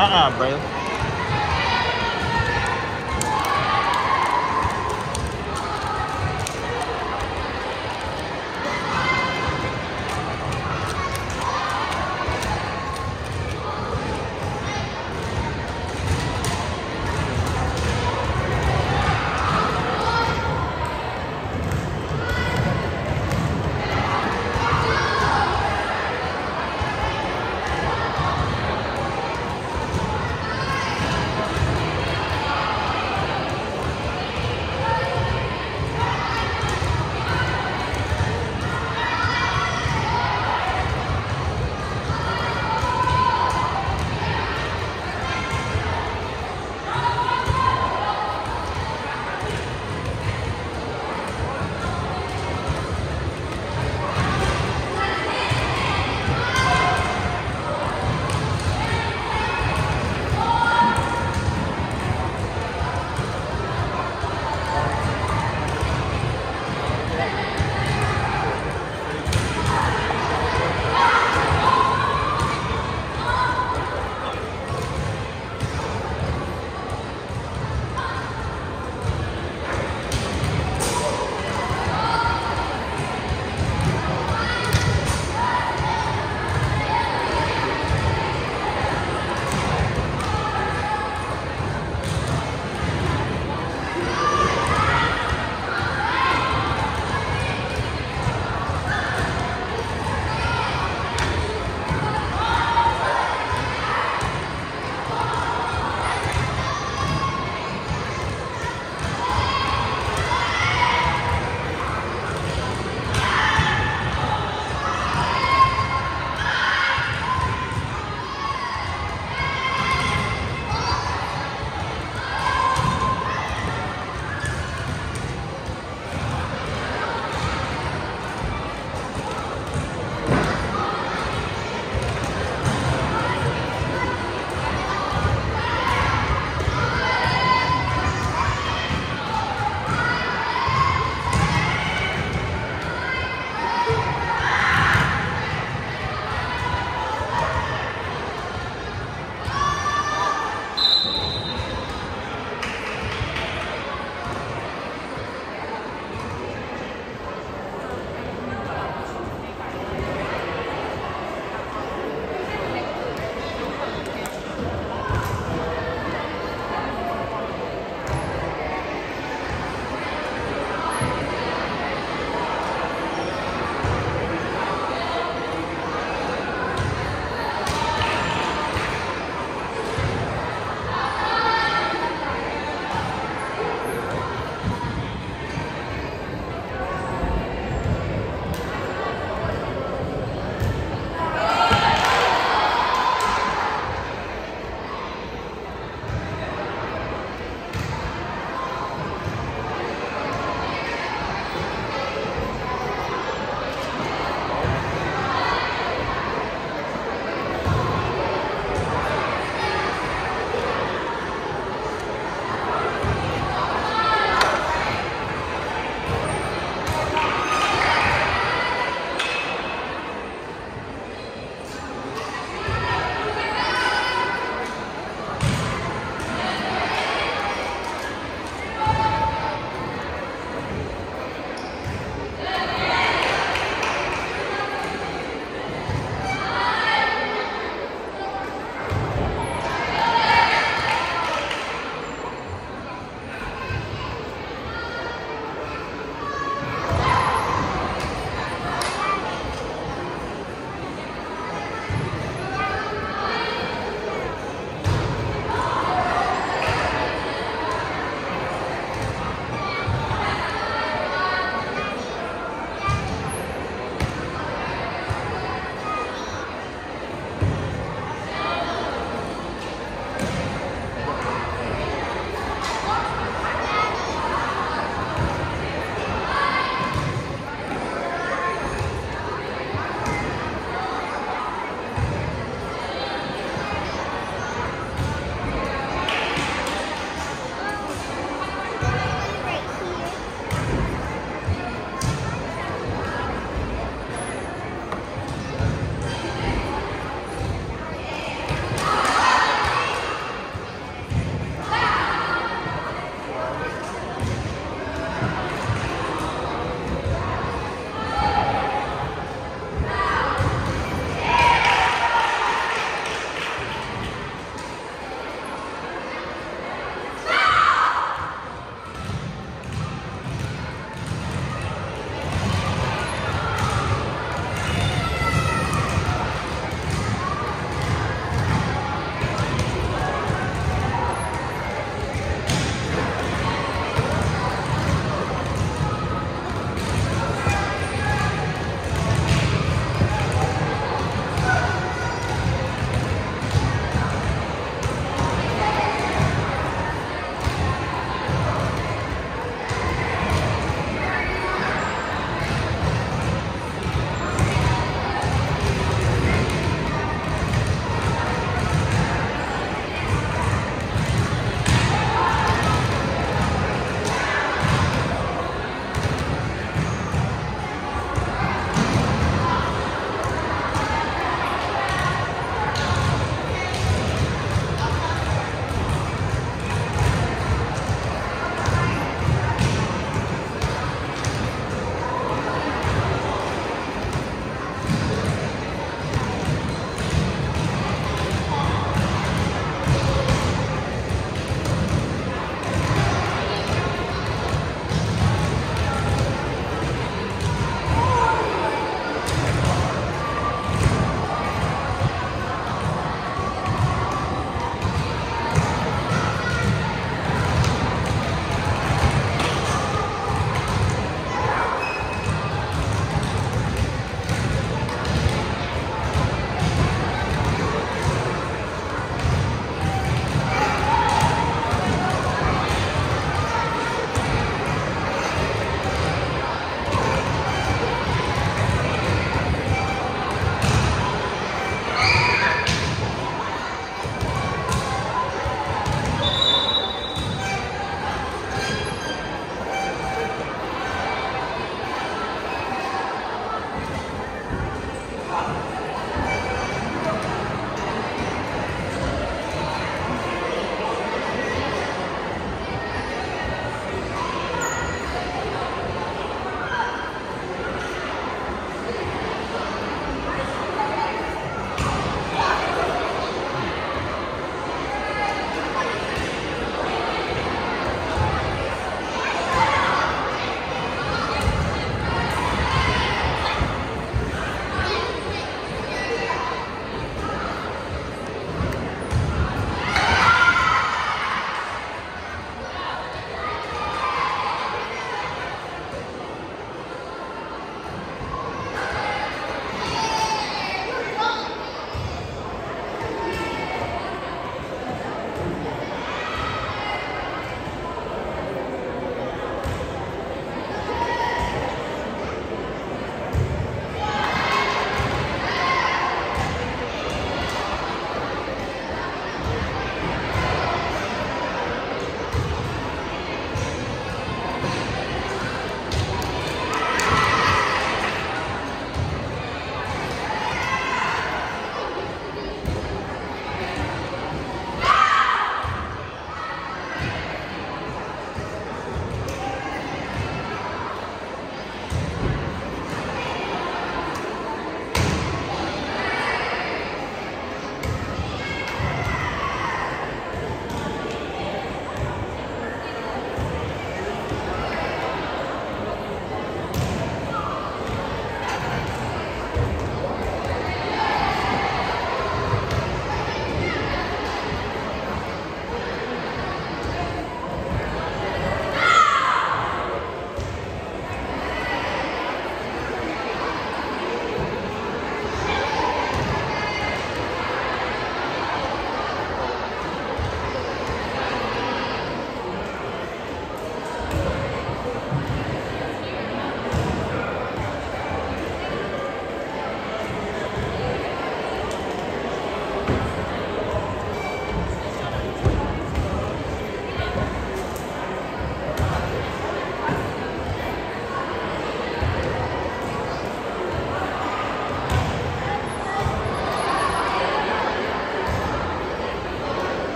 Uh-uh, bro.